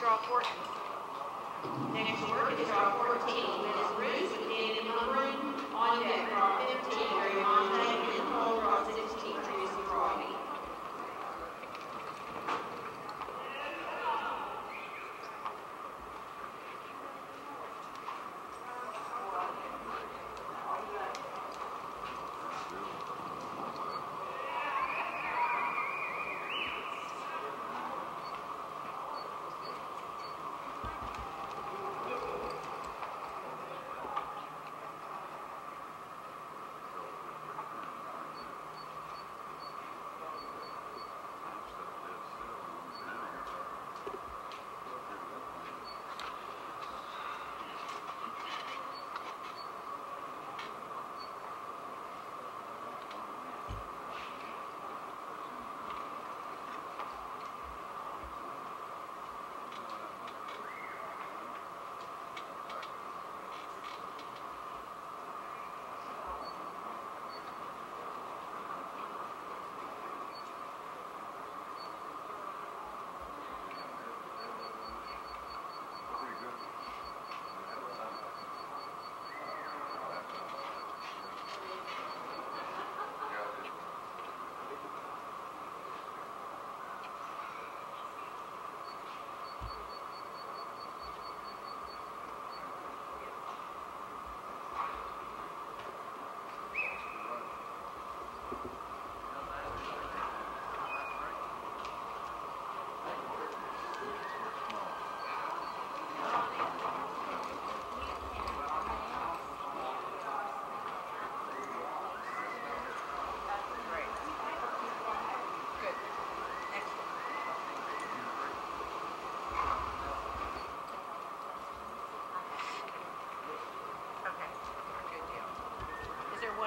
draw 14. Next work is draw 14, that is Bruce with Danny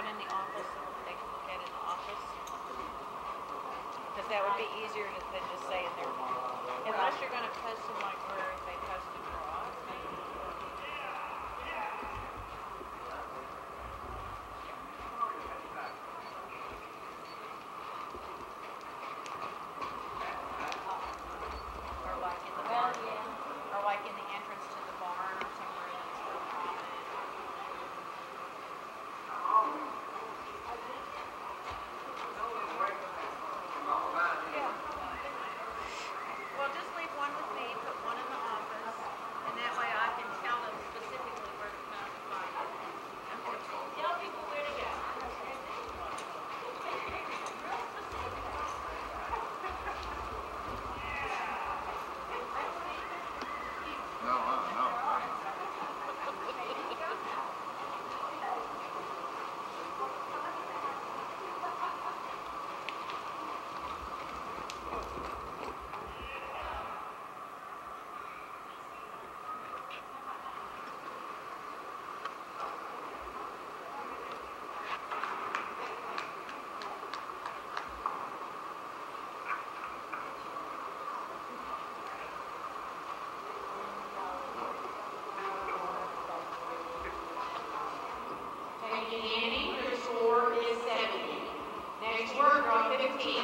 one in the office they can look in the office? Because that would be easier to- than just saying there. Unless you're gonna post them like where they post them draws. Or like in the barn, or like in the entrance to the barn or somewhere that's real prominent. Yeah. Well, just leave one with me, put one in the office, and that way I can tell them specifically where to come to find it. Tell people where to go. No, I know. Annie. Your score is seventy. Next word, draw fifteen.